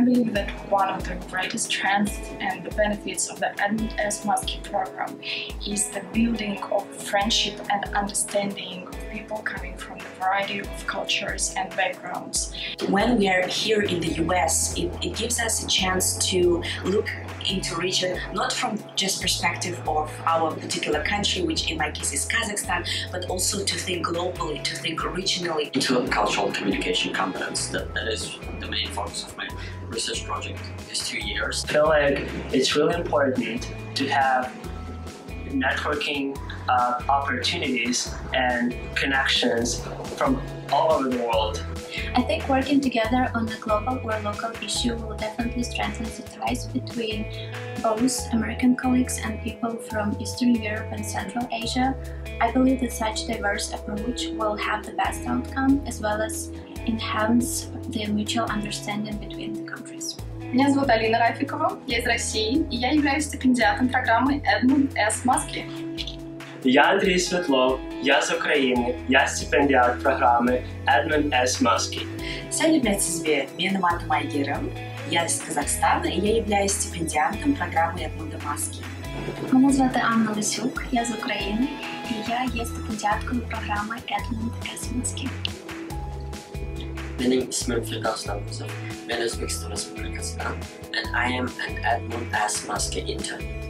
I believe that one of the greatest strengths and the benefits of the S. Muskie program is the building of friendship and understanding of people coming from a variety of cultures and backgrounds. When we are here in the US, it, it gives us a chance to look into region not from just perspective of our particular country, which in my case is Kazakhstan, but also to think globally, to think regionally. Intercultural communication competence, that, that is the main focus of my research project is two years. I feel like it's really important to have networking uh, opportunities and connections from all over the world. I think working together on a global or local issue will definitely strengthen the ties between both American colleagues and people from Eastern Europe and Central Asia. I believe that such diverse approach will have the best outcome as well as enhance the mutual understanding between the countries. Меня зовут Алина Рафикова, я из России, и я являюсь стипендиатом программы Edmund S. Muskie. Я Андрій Светлов, я з України, я стипендіат програми Edmund S. Muskie. Salut Себе, меня зовут Майгера, я из Казахстана, и я являюсь стипендиантом программы Edmund Маски. Мене звати Анна Лисюк, я з України, і я є стипендіаткою програми Edmund S. Muskie. My name is I'm Uzbekistan Respublika and I am an Edmund S. Muskie intern.